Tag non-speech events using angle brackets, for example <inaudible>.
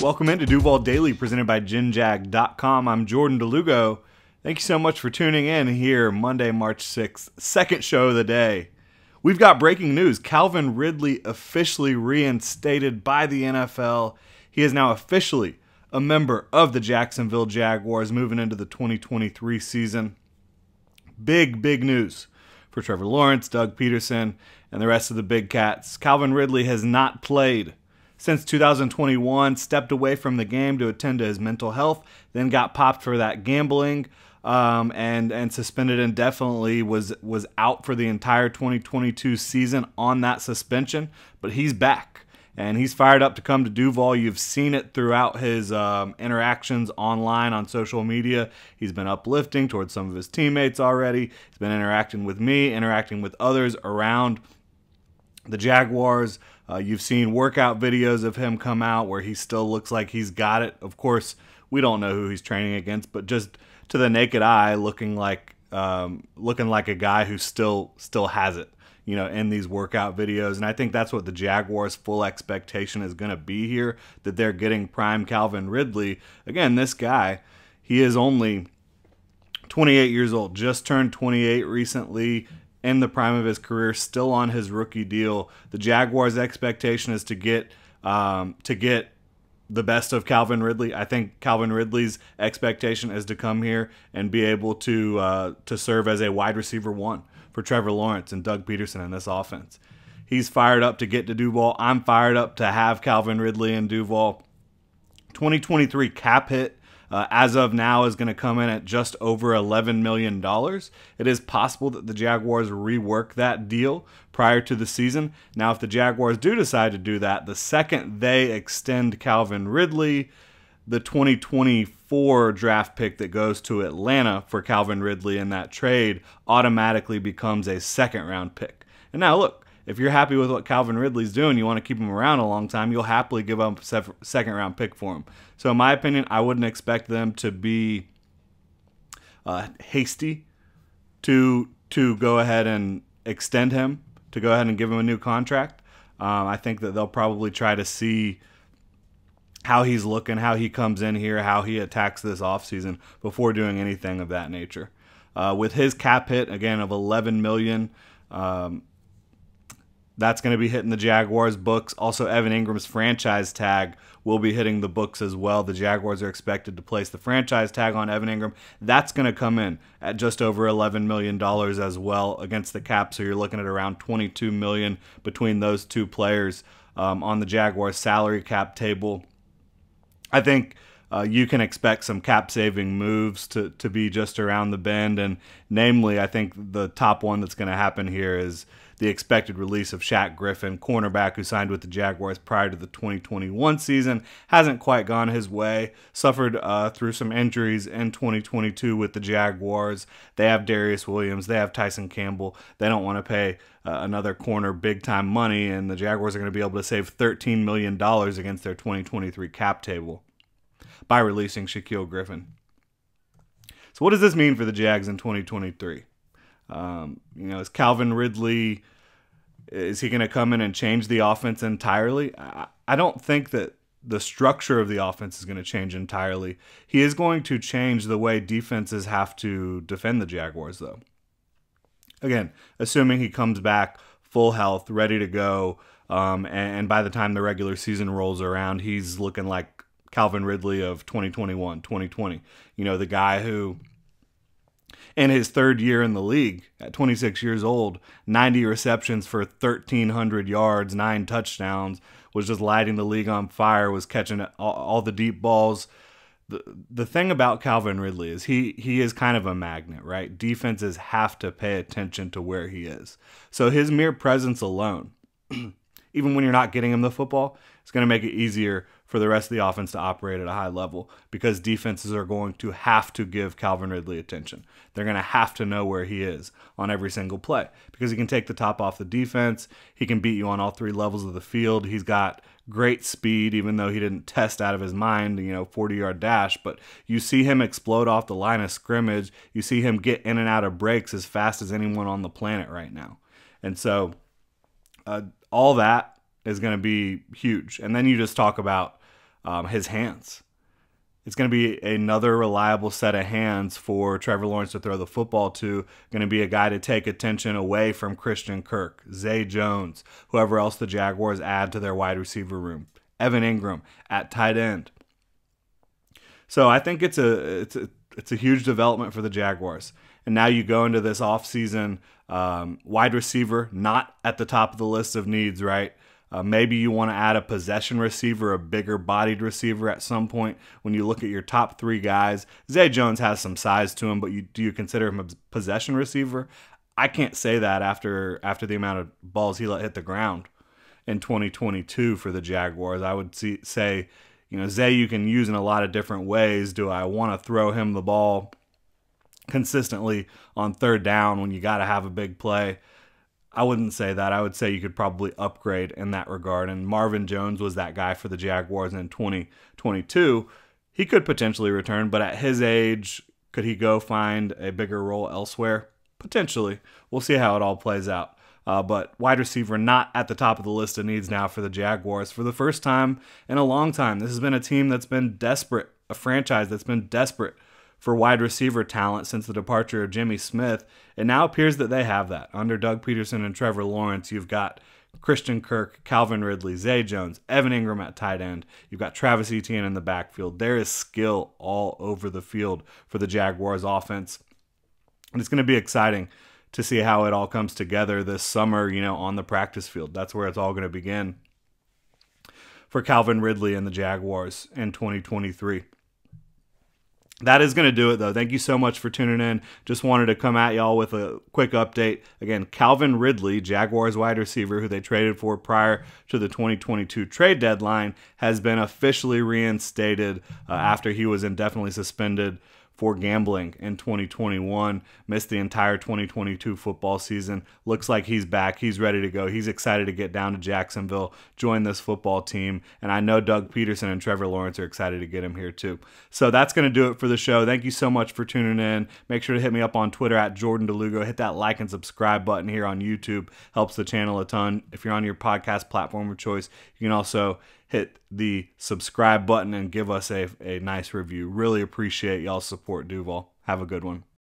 Welcome into Duval Daily, presented by GenJag.com. I'm Jordan DeLugo. Thank you so much for tuning in here, Monday, March 6th, second show of the day. We've got breaking news. Calvin Ridley officially reinstated by the NFL. He is now officially a member of the Jacksonville Jaguars moving into the 2023 season. Big, big news for Trevor Lawrence, Doug Pederson, and the rest of the big cats. Calvin Ridley has not played since 2021, stepped away from the game to attend to his mental health, then got popped for that gambling. Um, and and suspended indefinitely was was out for the entire 2022 season on that suspension, but he's back and he's fired up to come to Duval. You've seen it throughout his um, interactions online on social media. He's been uplifting towards some of his teammates already. He's been interacting with me, interacting with others around the Jaguars. Uh, you've seen workout videos of him come out where he still looks like he's got it. Of course, we don't know who he's training against, but just to the naked eye, looking like um, looking like a guy who still still has it, you know, in these workout videos. And I think that's what the Jaguars' full expectation is going to be here that they're getting prime Calvin Ridley. Again, this guy, he is only 28 years old, just turned 28 recently in the prime of his career, still on his rookie deal. The Jaguars' expectation is to get um, to get the best of Calvin Ridley. I think Calvin Ridley's expectation is to come here and be able to uh, to serve as a wide receiver one for Trevor Lawrence and Doug Pederson in this offense. He's fired up to get to Duval. I'm fired up to have Calvin Ridley and Duval. 2023 cap hit uh, as of now is going to come in at just over $11 million. It is possible that the Jaguars rework that deal prior to the season. Now, if the Jaguars do decide to do that, the second they extend Calvin Ridley, the 2024 draft pick that goes to Atlanta for Calvin Ridley in that trade automatically becomes a second round pick. And now, look, if you're happy with what Calvin Ridley's doing, you want to keep him around a long time, you'll happily give up a second round pick for him. So, in my opinion, I wouldn't expect them to be uh, hasty to to go ahead and extend him, to go ahead and give him a new contract. Um, I think that they'll probably try to see how he's looking, how he comes in here, how he attacks this offseason before doing anything of that nature. Uh, with his cap hit again of 11 million, um, that's going to be hitting the Jaguars books. Also, Evan Engram's franchise tag will be hitting the books as well. The Jaguars are expected to place the franchise tag on Evan Engram. That's going to come in at just over $11 million as well against the cap. So you're looking at around 22 million between those two players um, on the Jaguars salary cap table. I think. Uh, you can expect some cap saving moves to, to be just around the bend. And namely, I think the top one that's going to happen here is the expected release of Shaq Griffin, cornerback who signed with the Jaguars prior to the 2021 season, hasn't quite gone his way. Suffered uh, through some injuries in 2022 with the Jaguars. They have Darious Williams, they have Tyson Campbell. They don't want to pay uh, another corner big time money, and the Jaguars are going to be able to save $13 million against their 2023 cap table by releasing Shaquill Griffin. So, what does this mean for the Jags in 2023? Um, you know, is Calvin Ridley is he going to come in and change the offense entirely? I, I don't think that the structure of the offense is going to change entirely. He is going to change the way defenses have to defend the Jaguars, though. Again, assuming he comes back full health, ready to go, um, and, and by the time the regular season rolls around, he's looking like Calvin Ridley of 2021, 2020. You know, the guy who in his third year in the league at 26 years old, 90 receptions for 1,300 yards, nine touchdowns, was just lighting the league on fire, was catching all, the deep balls. The, the thing about Calvin Ridley is he he is kind of a magnet, right? Defenses have to pay attention to where he is. So his mere presence alone, <clears throat> even when you're not getting him the football, it's going to make it easier for the rest of the offense to operate at a high level because defenses are going to have to give Calvin Ridley attention. They're going to have to know where he is on every single play because he can take the top off the defense. He can beat you on all three levels of the field. He's got great speed, even though he didn't test out of his mind, you know, 40 yard dash. But you see him explode off the line of scrimmage. You see him get in and out of breaks as fast as anyone on the planet right now. And so, uh, all that is going to be huge. And then you just talk about um, his hands. It's going to be another reliable set of hands for Trevor Lawrence to throw the football to. Going to be a guy to take attention away from Christian Kirk, Zay Jones, whoever else the Jaguars add to their wide receiver room, Evan Engram at tight end. So I think it's a it's a it's a huge development for the Jaguars. And now you go into this offseason um, wide receiver, not at the top of the list of needs, right? Uh, maybe you want to add a possession receiver, a bigger bodied receiver at some point when you look at your top three guys. Zay Jones has some size to him, but you, do you consider him a possession receiver? I can't say that after after the amount of balls he let hit the ground in 2022 for the Jaguars. I would see, say, you know, Zay you can use in a lot of different ways. Do I want to throw him the ball consistently on third down when you got to have a big play? I wouldn't say that. I would say you could probably upgrade in that regard. And Marvin Jones was that guy for the Jaguars in 2022. He could potentially return, but at his age, could he go find a bigger role elsewhere? Potentially. We'll see how it all plays out. Uh, but wide receiver not at the top of the list of needs now for the Jaguars for the first time in a long time. This has been a team that's been desperate, a franchise that's been desperate for wide receiver talent since the departure of Jimmy Smith. It now appears that they have that. Under Doug Pederson and Trevor Lawrence, you've got Christian Kirk, Calvin Ridley, Zay Jones, Evan Engram at tight end. You've got Travis Etienne in the backfield. There is skill all over the field for the Jaguars offense. And it's going to be exciting to see how it all comes together this summer, you know, on the practice field. That's where it's all going to begin for Calvin Ridley and the Jaguars in 2023 that is going to do it though. Thank you so much for tuning in. Just wanted to come at y'all with a quick update. Again, Calvin Ridley, Jaguars wide receiver who they traded for prior to the 2022 trade deadline, has been officially reinstated uh, after he was indefinitely suspended for gambling in 2021. Missed the entire 2022 football season. Looks like he's back. He's ready to go. He's excited to get down to Jacksonville, join this football team. And I know Doug Pederson and Trevor Lawrence are excited to get him here too. So that's going to do it for the show. Thank you so much for tuning in. Make sure to hit me up on Twitter at Jordan DeLugo. Hit that like and subscribe button here on YouTube. Helps the channel a ton. If you're on your podcast platform of choice, you can also hit the subscribe button and give us a, a nice review. Really appreciate y'all's support, Duval. Have a good one.